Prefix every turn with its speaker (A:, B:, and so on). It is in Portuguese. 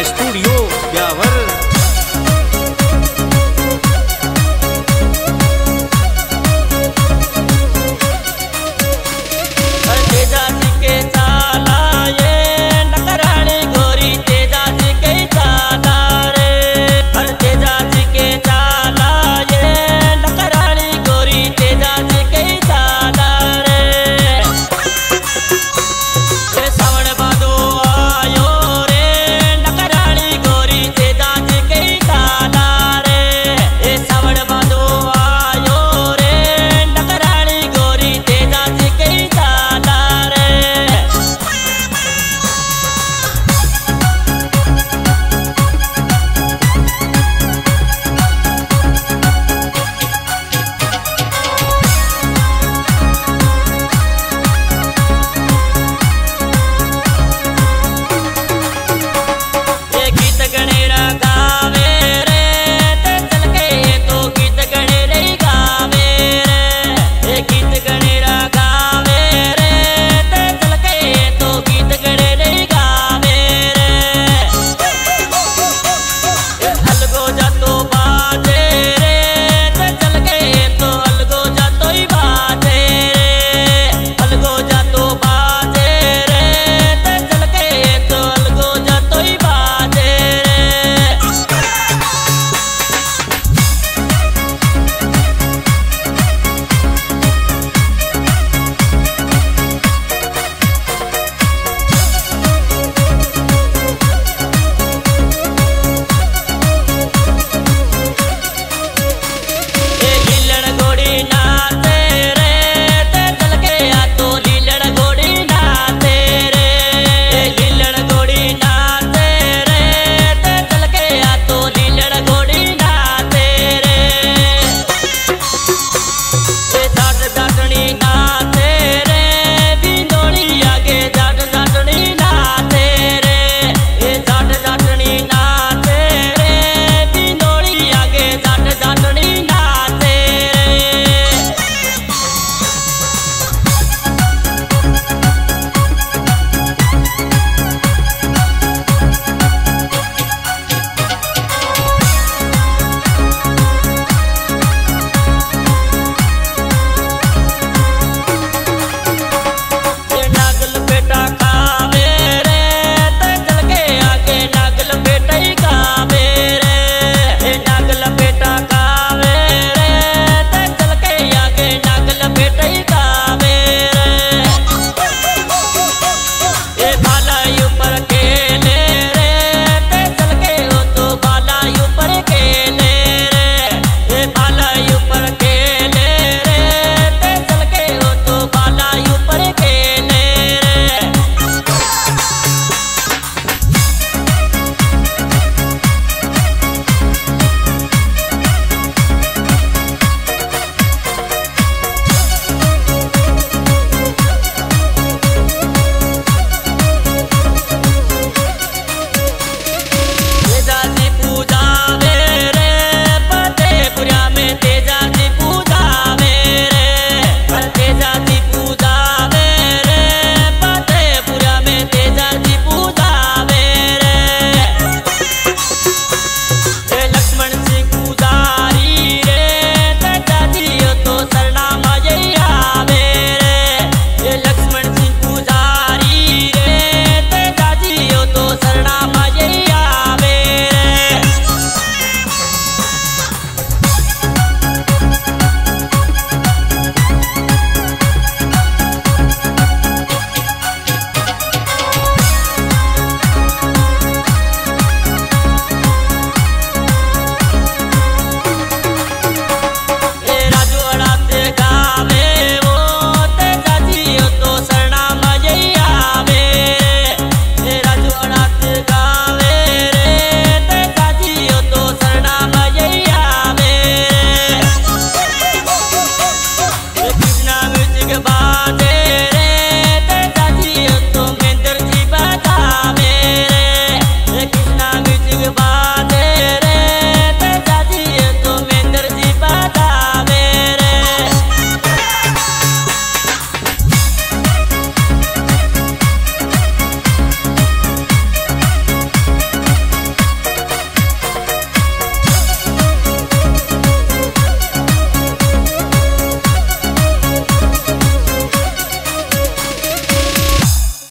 A: escurió y